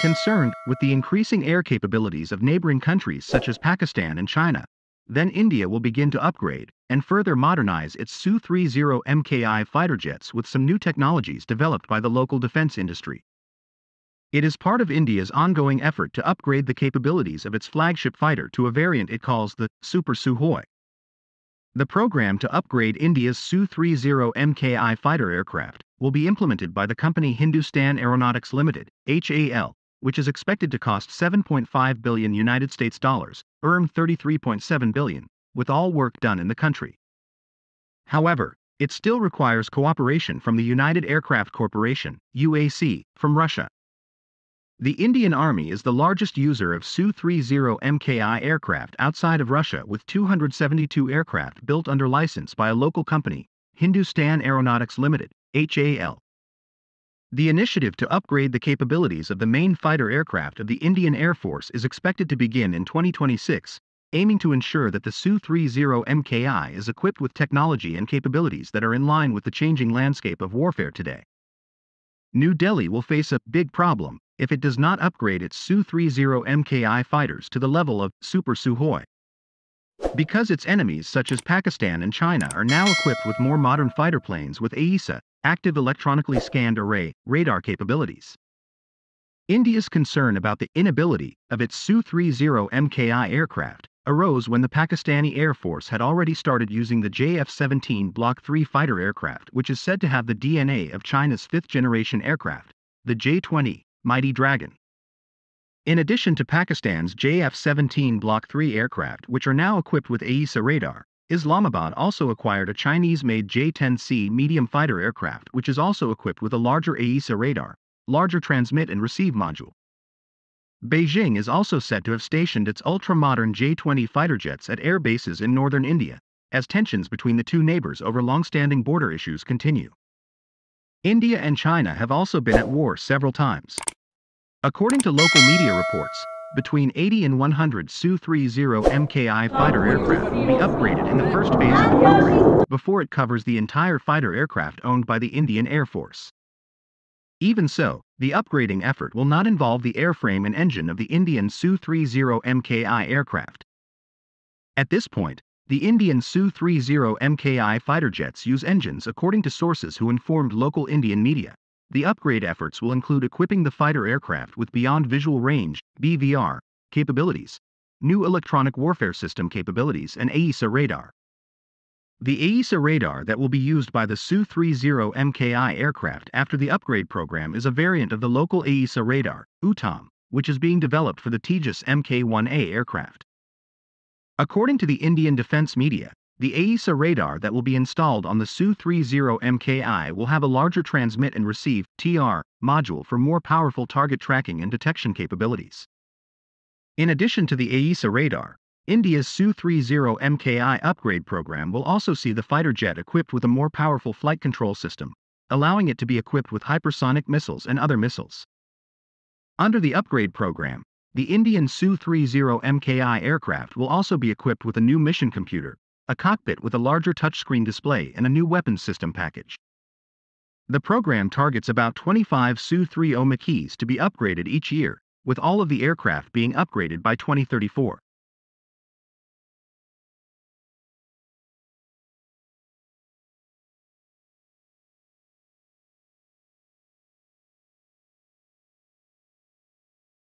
Concerned with the increasing air capabilities of neighboring countries such as Pakistan and China, then India will begin to upgrade and further modernize its Su-30 MKI fighter jets with some new technologies developed by the local defense industry. It is part of India's ongoing effort to upgrade the capabilities of its flagship fighter to a variant it calls the Super Sukhoi. The program to upgrade India's Su-30 MKI fighter aircraft will be implemented by the company Hindustan Aeronautics Limited, HAL, which is expected to cost 7.5 billion United States dollars, earn 33.7 billion, with all work done in the country. However, it still requires cooperation from the United Aircraft Corporation, UAC, from Russia. The Indian Army is the largest user of Su-30 MKI aircraft outside of Russia with 272 aircraft built under license by a local company, Hindustan Aeronautics Limited, HAL. The initiative to upgrade the capabilities of the main fighter aircraft of the Indian Air Force is expected to begin in 2026, aiming to ensure that the Su-30 MKI is equipped with technology and capabilities that are in line with the changing landscape of warfare today. New Delhi will face a big problem if it does not upgrade its Su-30 MKI fighters to the level of Super Sukhoi. Because its enemies such as Pakistan and China are now equipped with more modern fighter planes with AESA, active electronically scanned array, radar capabilities. India's concern about the inability of its Su-30 MKI aircraft arose when the Pakistani Air Force had already started using the JF-17 Block 3 fighter aircraft which is said to have the DNA of China's fifth-generation aircraft, the J-20, Mighty Dragon. In addition to Pakistan's JF-17 Block 3 aircraft which are now equipped with AESA radar, Islamabad also acquired a Chinese-made J-10C medium fighter aircraft which is also equipped with a larger AESA radar, larger transmit and receive module. Beijing is also said to have stationed its ultra-modern J-20 fighter jets at air bases in northern India, as tensions between the two neighbors over long-standing border issues continue. India and China have also been at war several times. According to local media reports, between 80 and 100 Su-30 MKI fighter aircraft will be upgraded in the first phase of the program, before it covers the entire fighter aircraft owned by the Indian Air Force. Even so, the upgrading effort will not involve the airframe and engine of the Indian Su-30 MKI aircraft. At this point, the Indian Su-30 MKI fighter jets use engines according to sources who informed local Indian media. The upgrade efforts will include equipping the fighter aircraft with Beyond Visual Range BVR, capabilities, new electronic warfare system capabilities and AESA radar. The AESA radar that will be used by the Su-30 MKI aircraft after the upgrade program is a variant of the local AESA radar, Uttam, which is being developed for the Tejas Mk-1A aircraft. According to the Indian defense media, the AESA radar that will be installed on the Su-30 MKI will have a larger transmit and receive TR module for more powerful target tracking and detection capabilities. In addition to the AESA radar, India's Su-30 MKI upgrade program will also see the fighter jet equipped with a more powerful flight control system, allowing it to be equipped with hypersonic missiles and other missiles. Under the upgrade program, the Indian Su-30 MKI aircraft will also be equipped with a new mission computer, a cockpit with a larger touchscreen display and a new weapons system package. The program targets about 25 Su-30 Maquis to be upgraded each year, with all of the aircraft being upgraded by 2034.